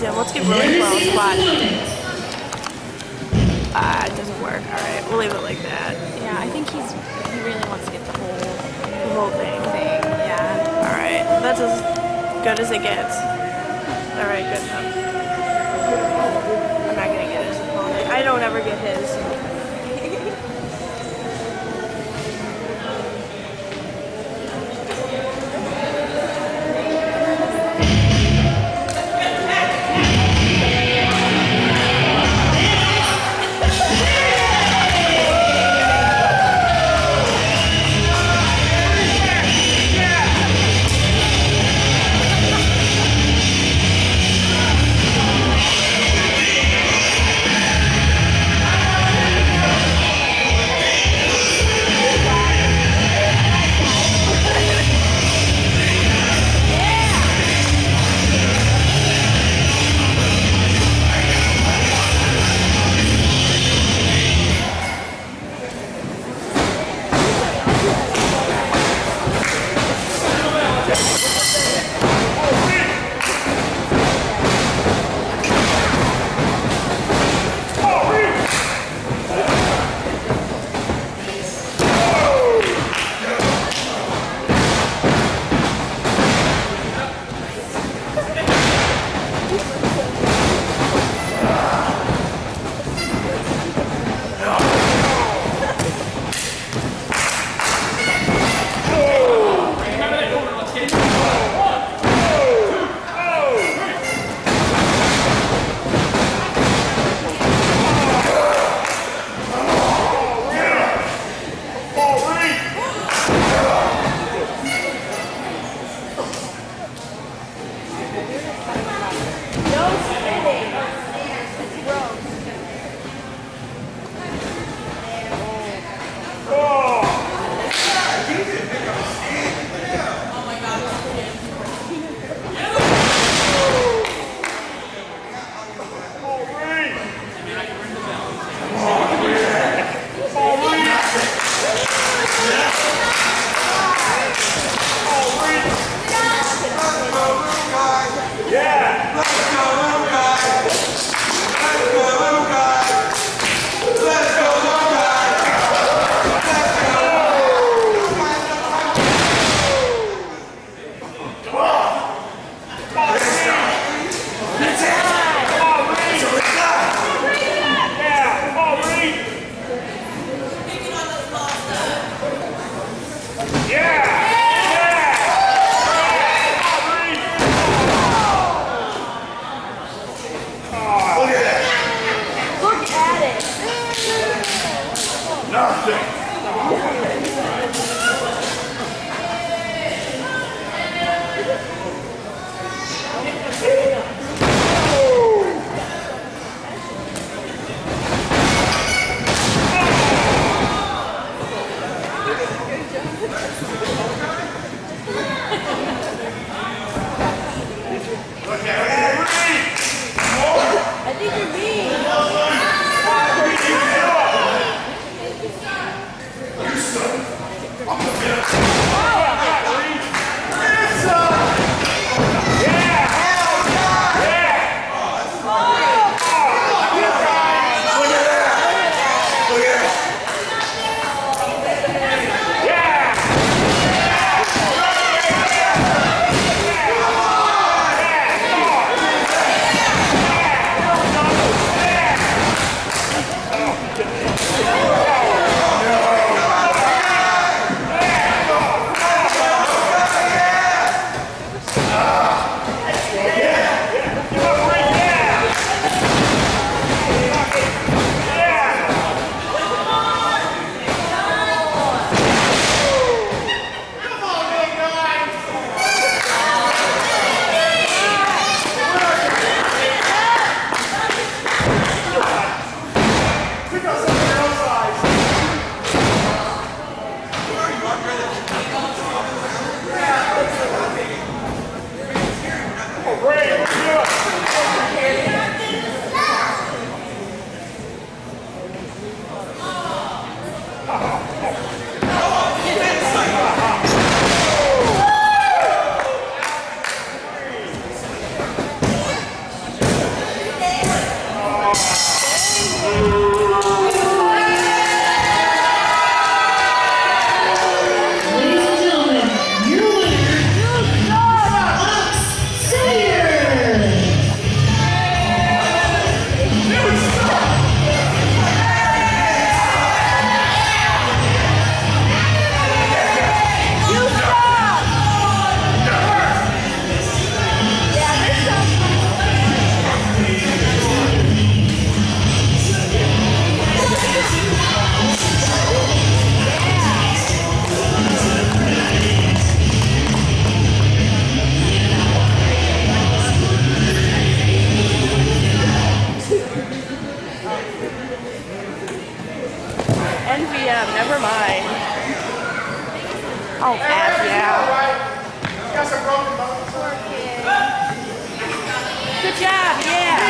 do really well spot. Ah, it doesn't work. Alright, we'll leave it like that. Yeah, I think he's he really wants to get the whole The whole thing. thing. Yeah. Alright, that's as good as it gets. Alright, good enough. I'm not gonna get his opponent. I don't ever get his. I yeah, never mind. Oh, ass yeah. Good job, yeah.